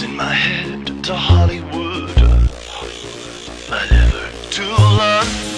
losing my head to Hollywood. but never too long.